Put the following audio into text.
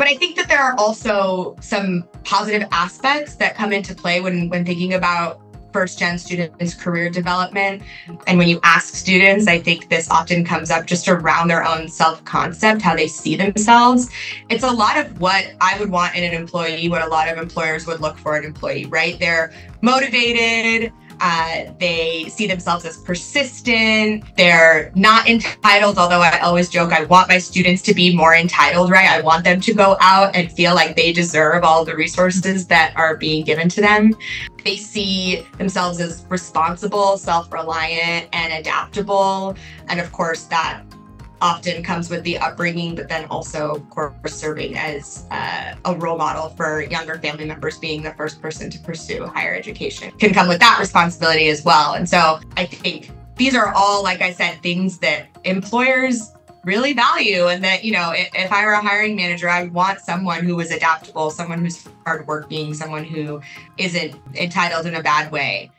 But I think that there are also some positive aspects that come into play when when thinking about first gen students career development. And when you ask students i think this often comes up just around their own self concept how they see themselves. It's a lot of what i would want in an employee what a lot of employers would look for an employee right? They're motivated uh, they see themselves as persistent. They're not entitled, although I always joke, I want my students to be more entitled, right? I want them to go out and feel like they deserve all the resources that are being given to them. They see themselves as responsible, self reliant, and adaptable. And of course, that often comes with the upbringing, but then also, of course, serving as uh, a role model for younger family members, being the first person to pursue higher education can come with that responsibility as well. And so I think these are all, like I said, things that employers really value and that you know if, i were a hiring manager i would want someone who is adaptable someone who's hardworking someone who isn't entitled in a bad way